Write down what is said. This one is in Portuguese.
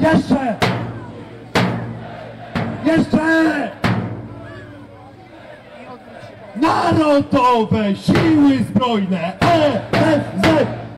Jeszcze! Jeszcze! Narodowe Siły Zbrojne ESZ